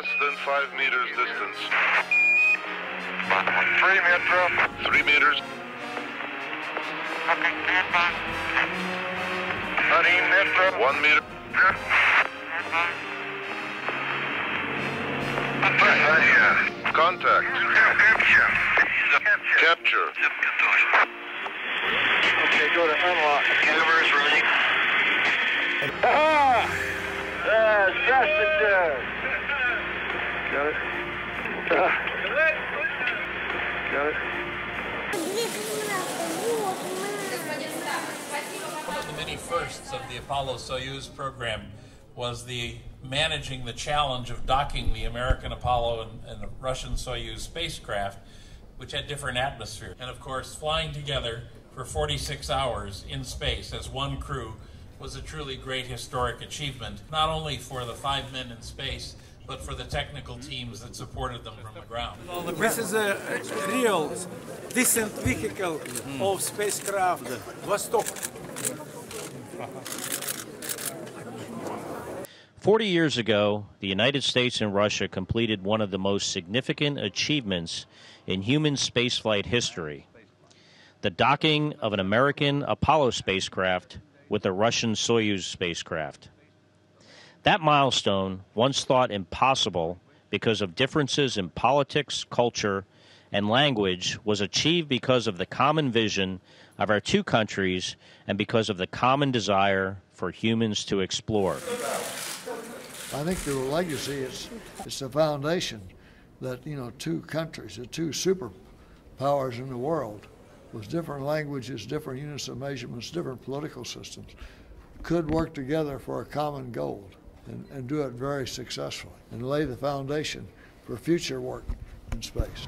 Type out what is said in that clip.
Less than five meters distance. Three metro. Three meters. Thirteen metro. One meter. Contact. Capture. Okay, go to unlock. Cameras running. Ah! Uh, Strassenberg. Got it. Uh, got it. One of the many firsts of the Apollo Soyuz program was the managing the challenge of docking the American Apollo and, and the Russian Soyuz spacecraft, which had different atmospheres. And of course, flying together for 46 hours in space as one crew was a truly great historic achievement, not only for the five men in space, but for the technical teams that supported them from the ground. This is a real decent vehicle of spacecraft Vostok. 40 years ago, the United States and Russia completed one of the most significant achievements in human spaceflight history the docking of an American Apollo spacecraft with a Russian Soyuz spacecraft. That milestone, once thought impossible because of differences in politics, culture, and language, was achieved because of the common vision of our two countries and because of the common desire for humans to explore. I think the legacy is it's the foundation that you know two countries, the two superpowers in the world, with different languages, different units of measurements, different political systems, could work together for a common goal and, and do it very successfully and lay the foundation for future work in space.